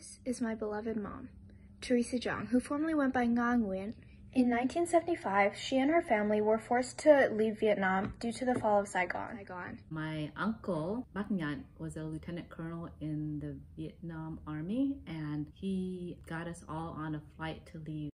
This is my beloved mom, Teresa Jeong, who formerly went by Nga Nguyen. In 1975, she and her family were forced to leave Vietnam due to the fall of Saigon. Saigon. My uncle, Bác Nhạn, was a lieutenant colonel in the Vietnam Army, and he got us all on a flight to leave.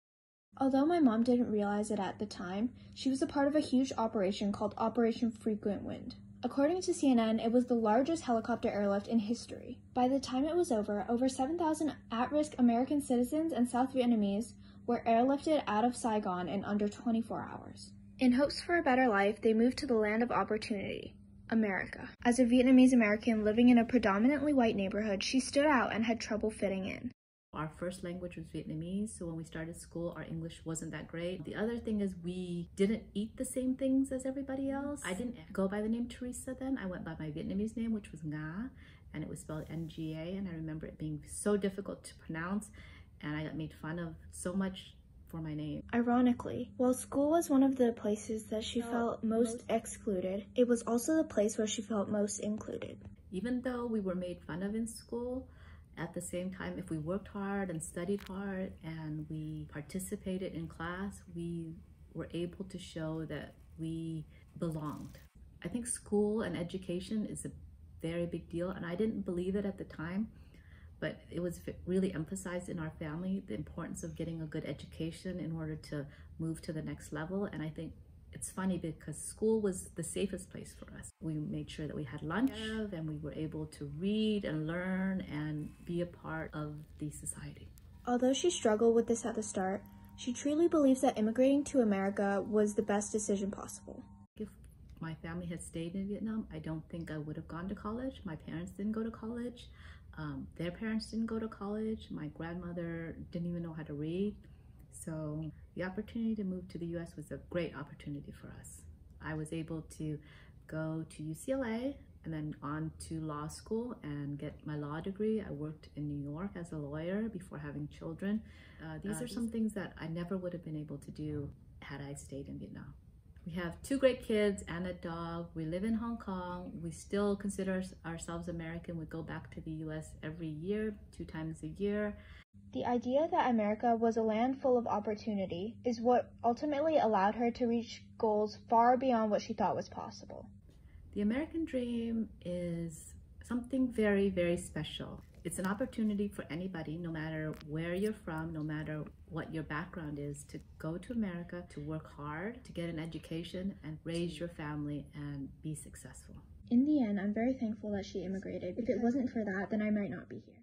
Although my mom didn't realize it at the time, she was a part of a huge operation called Operation Frequent Wind. According to CNN, it was the largest helicopter airlift in history. By the time it was over, over 7,000 at risk American citizens and South Vietnamese were airlifted out of Saigon in under 24 hours. In hopes for a better life, they moved to the land of opportunity, America. As a Vietnamese American living in a predominantly white neighborhood, she stood out and had trouble fitting in. Our first language was Vietnamese, so when we started school, our English wasn't that great. The other thing is we didn't eat the same things as everybody else. I didn't go by the name Teresa then. I went by my Vietnamese name, which was Nga, and it was spelled N-G-A, and I remember it being so difficult to pronounce, and I got made fun of so much for my name. Ironically, while school was one of the places that she felt most excluded, it was also the place where she felt most included. Even though we were made fun of in school, at the same time, if we worked hard and studied hard and we participated in class, we were able to show that we belonged. I think school and education is a very big deal, and I didn't believe it at the time, but it was really emphasized in our family the importance of getting a good education in order to move to the next level. And I think it's funny because school was the safest place for us. We made sure that we had lunch and we were able to read and learn and be a part of the society. Although she struggled with this at the start, she truly believes that immigrating to America was the best decision possible. If my family had stayed in Vietnam, I don't think I would have gone to college. My parents didn't go to college. Um, their parents didn't go to college. My grandmother didn't even know how to read. So the opportunity to move to the US was a great opportunity for us. I was able to go to UCLA and then on to law school and get my law degree. I worked in New York as a lawyer before having children. Uh, these uh, are some things that I never would have been able to do had I stayed in Vietnam. We have two great kids and a dog. We live in Hong Kong. We still consider ourselves American. We go back to the US every year, two times a year. The idea that America was a land full of opportunity is what ultimately allowed her to reach goals far beyond what she thought was possible. The American dream is something very, very special. It's an opportunity for anybody, no matter where you're from, no matter what your background is, to go to America, to work hard, to get an education, and raise your family and be successful. In the end, I'm very thankful that she immigrated. If it wasn't for that, then I might not be here.